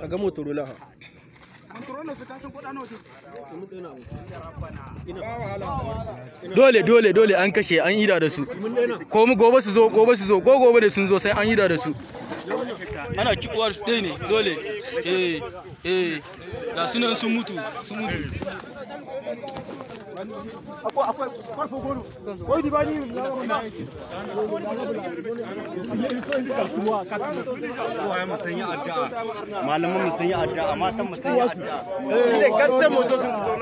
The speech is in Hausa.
ka ga motorola ha dole dole dole an kashe an ida da su. Ko gobe su zo gobe su zo ko gobe da sun zo sai an ida da su. Ana kibuwar su dai ne dole. Eh eh. Ga sunan sun mutu sun mutu. Kowa mu sun yi addu'a. Malaman mu sun yi addu'a matan mu sun yi addu'a kan sai moto sun fito